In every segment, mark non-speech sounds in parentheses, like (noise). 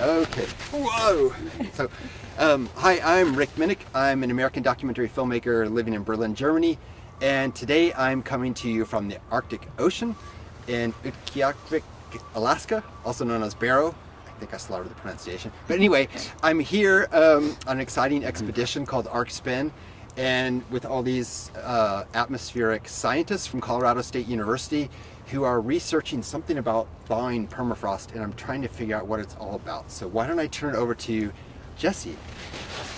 Okay. Whoa. So, um, hi, I'm Rick Minnich. I'm an American documentary filmmaker living in Berlin, Germany, and today I'm coming to you from the Arctic Ocean in Utqiagvik, Alaska, also known as Barrow. I think I slaughtered the pronunciation. But anyway, I'm here um, on an exciting expedition called ArcSpin, and with all these uh, atmospheric scientists from Colorado State University who are researching something about thawing permafrost, and I'm trying to figure out what it's all about. So why don't I turn it over to Jessie.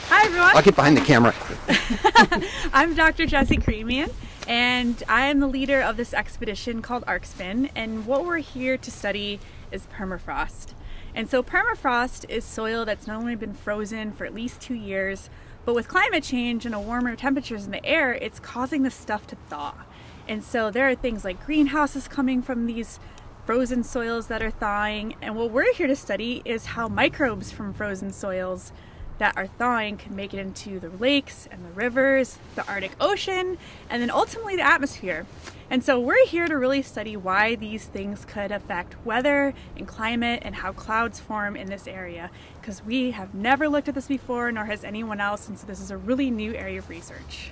Hi everyone. I'll get behind the camera. (laughs) I'm Dr. Jessie Creamean and I am the leader of this expedition called ArcSpin and what we're here to study is permafrost. And so permafrost is soil that's not only been frozen for at least two years, but with climate change and a warmer temperatures in the air, it's causing the stuff to thaw. And so there are things like greenhouses coming from these frozen soils that are thawing. And what we're here to study is how microbes from frozen soils that are thawing can make it into the lakes and the rivers, the Arctic Ocean, and then ultimately the atmosphere. And so we're here to really study why these things could affect weather and climate and how clouds form in this area. Because we have never looked at this before, nor has anyone else, and so this is a really new area of research.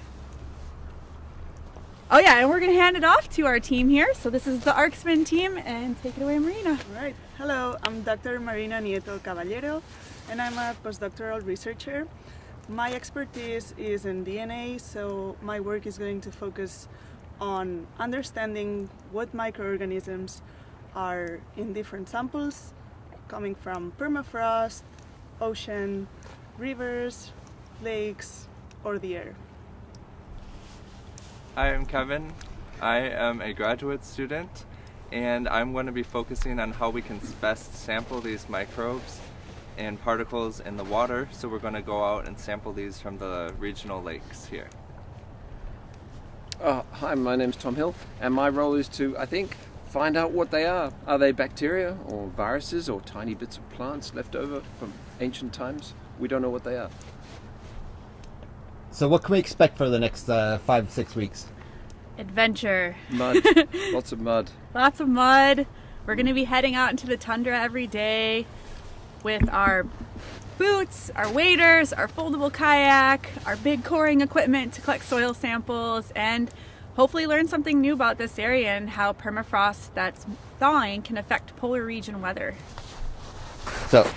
Oh yeah, and we're gonna hand it off to our team here. So this is the ArcSpin team, and take it away, Marina. All right. Hello, I'm Dr. Marina Nieto Caballero, and I'm a postdoctoral researcher. My expertise is in DNA, so my work is going to focus on understanding what microorganisms are in different samples coming from permafrost, ocean, rivers, lakes, or the air. Hi, I'm Kevin. I am a graduate student and I'm going to be focusing on how we can best sample these microbes and particles in the water. So we're going to go out and sample these from the regional lakes here. Uh, hi, my name's Tom Hill, and my role is to, I think, find out what they are. Are they bacteria or viruses or tiny bits of plants left over from ancient times? We don't know what they are. So what can we expect for the next uh, five, six weeks? Adventure. Mud. (laughs) Lots of mud. Lots of mud. We're going to be heading out into the tundra every day with our boots, our waders, our foldable kayak, our big coring equipment to collect soil samples, and hopefully learn something new about this area and how permafrost that's thawing can affect polar region weather. So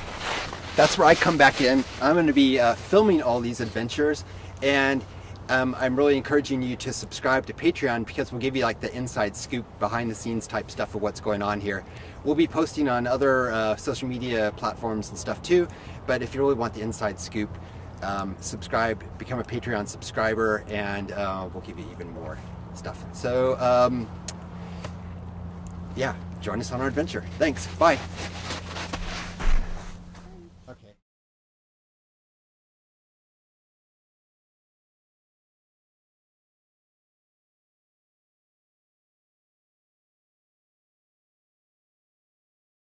that's where I come back in. I'm going to be uh, filming all these adventures and um, I'm really encouraging you to subscribe to Patreon because we'll give you like the inside scoop, behind the scenes type stuff of what's going on here. We'll be posting on other uh, social media platforms and stuff too, but if you really want the inside scoop, um, subscribe, become a Patreon subscriber, and uh, we'll give you even more stuff. So, um, yeah, join us on our adventure. Thanks. Bye.